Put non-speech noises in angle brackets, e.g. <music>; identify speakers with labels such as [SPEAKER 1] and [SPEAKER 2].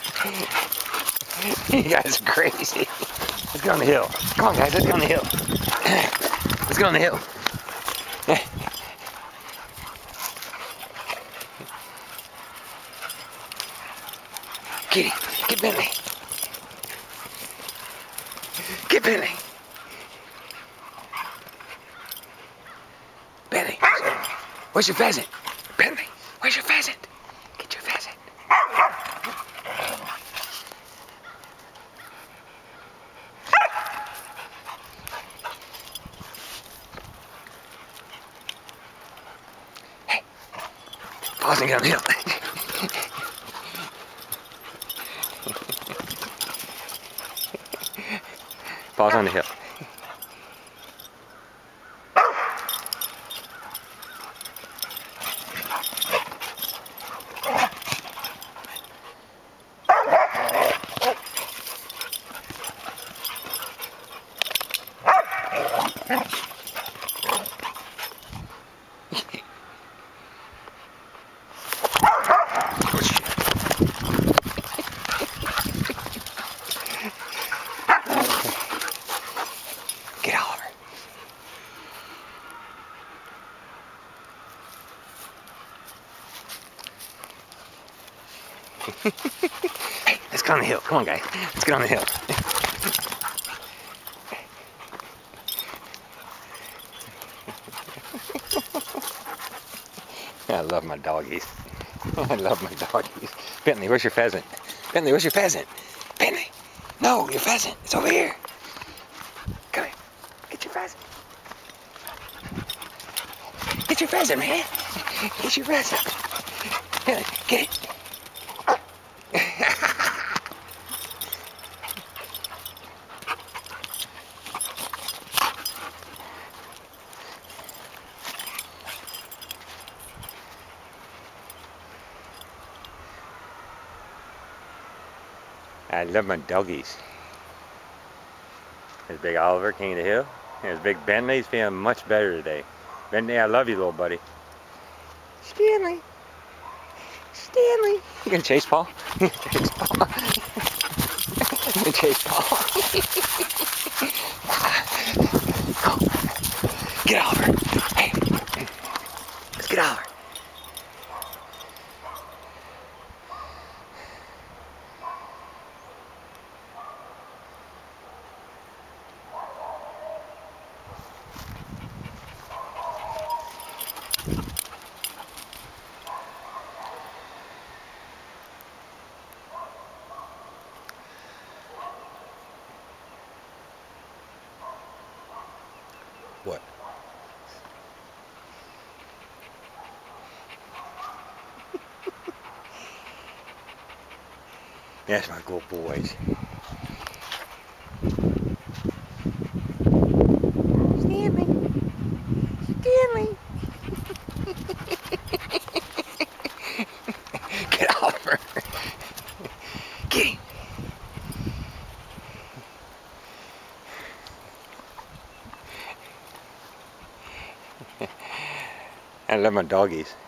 [SPEAKER 1] <laughs> you guys are crazy. Let's go on the hill. Come on, guys. Let's go on the hill. <clears throat> Let's go on the hill. <laughs> Kitty, get Bentley. Get Bentley. Bentley, where's your pheasant? Bentley, where's your pheasant? Get your pheasant. Hey, pausing down the hill. Paws on the hill. Get Oliver. <laughs> hey, let's get on the hill. Come on, guys. Let's get on the hill. I love my doggies. <laughs> I love my doggies. Bentley, where's your pheasant? Bentley, where's your pheasant? Bentley, no, your pheasant. It's over here. Come here. Get your pheasant. Get your pheasant, man. Get your pheasant. <laughs> Get it. I love my doggies. There's Big Oliver, King of the Hill. There's Big Bentley. He's feeling much better today. Bentley, I love you, little buddy. Stanley. Stanley. You gonna chase Paul? <laughs> You gonna chase Paul? you gonna chase Paul? Go. <laughs> Get Oliver. What? That's my good boys. Stanley. Stanley. <laughs> Get Oliver. Get I love my doggies.